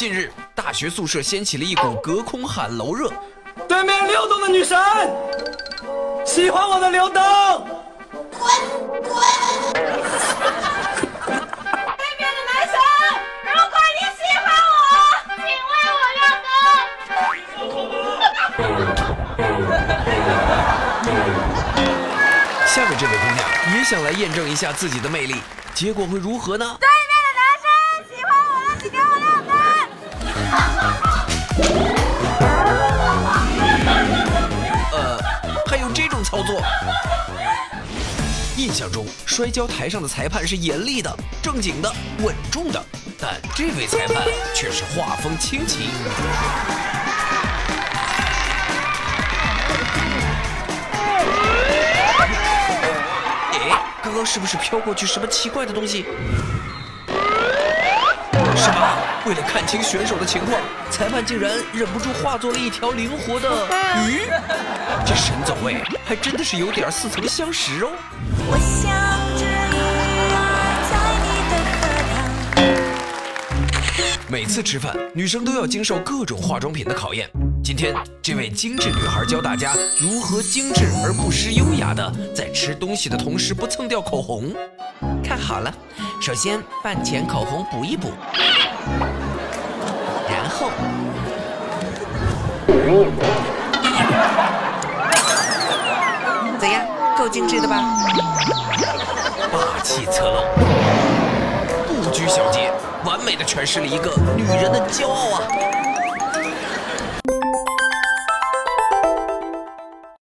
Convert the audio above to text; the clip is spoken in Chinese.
近日，大学宿舍掀起了一股隔空喊楼热。对面六栋的女神，喜欢我的刘登。滚滚。对面的男生，如果你喜欢我，请为我亮灯。下面这位姑娘也想来验证一下自己的魅力，结果会如何呢？对面的男生喜欢我的，请给我亮灯。呃，还有这种操作。印象中，摔跤台上的裁判是严厉的、正经的、稳重的，但这位裁判却是画风清奇。刚刚是不是飘过去什么奇怪的东西？什么？为了看清选手的情况，裁判竟然忍不住化作了一条灵活的鱼。这神走位还真的是有点似曾相识哦。我想着每次吃饭，女生都要经受各种化妆品的考验。今天，这位精致女孩教大家如何精致而不失优雅的在吃东西的同时不蹭掉口红。看好了，首先饭前口红补一补，然怎样，够精致的吧？霸气侧漏，不拘小节。完美的诠释了一个女人的骄傲啊！